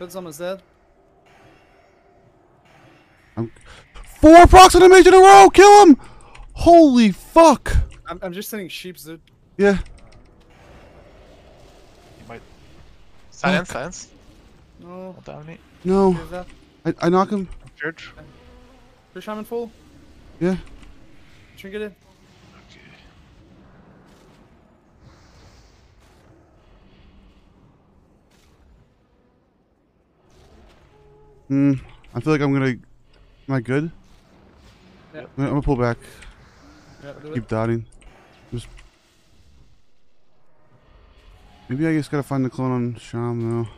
Put someone's dead. Four procs on a mage in a row! Kill him! Holy fuck! I'm, I'm just sending sheeps, dude. Yeah. You might. Silence, Fuck. silence. No. Down. No. I, I knock him. Church. Push shaman full. Yeah. Trinket it. Hmm. I feel like I'm gonna. Am I good? Yeah. I'm gonna, I'm gonna pull back. Yeah, do Keep it. dotting. Just. Maybe I just gotta find the clone on Sham though.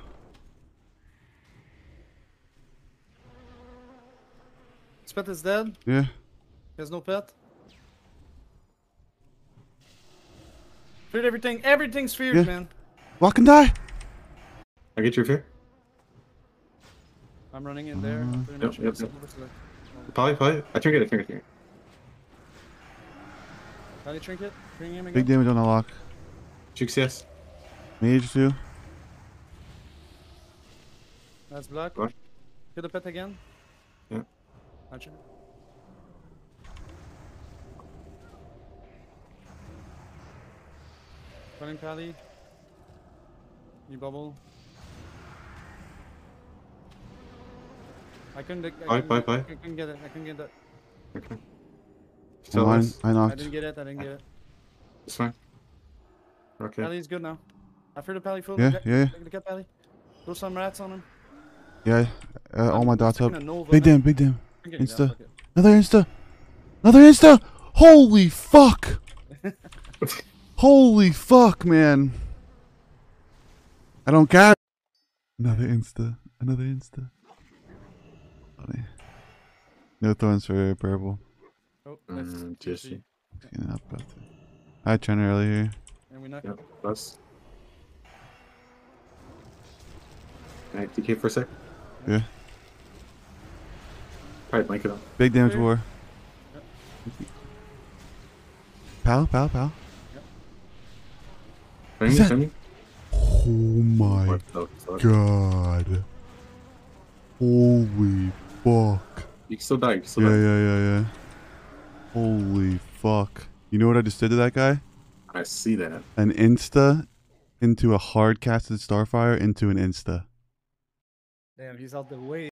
His pet is dead. Yeah. He has no pet. Feared everything. Everything's feared, Yeah. man. Walk and die! I get your fear. I'm running in there. Uh, Pretty yep, yep, yep. over to the- Probably, probably. I trinket, I trinket, I trinket. Valley trinket. Bring him Big damage on the lock. Jukes, yes. Mage too. That's black. What? Kill the pet again. Yeah. Gotcha. Running pally. You bubble. I couldn't. I Bye, couldn't bye, bye. I couldn't get it. I couldn't get that. Okay. Still I, nice. I I didn't get it. I didn't get it. It's fine. Okay. Pally's good now. After the pally full. Yeah, get, yeah, yeah. Get, get pally. Throw some rats on him. Yeah. Uh, all my dots up. Nova Big damn, big damn. Insta. down. Another insta. Another insta. Holy fuck. Holy fuck, man. I don't got Another insta. Another insta. Funny. No thorns for purple. Oh, that's Mm, GG. GSG. Getting up, up. I tried earlier. And we knock Yep, plus. Alright, DK for a sec. Yeah. Probably blanket on. Big damage Clear. war. Pal, pal, pal. Framing, that- framing. Oh my What the fuck? god. Holy fuck. You can still die, you can still Yeah, die. yeah, yeah, yeah. Holy fuck. You know what I just did to that guy? I see that. An insta into a hard casted starfire into an insta. Damn, he's out the way.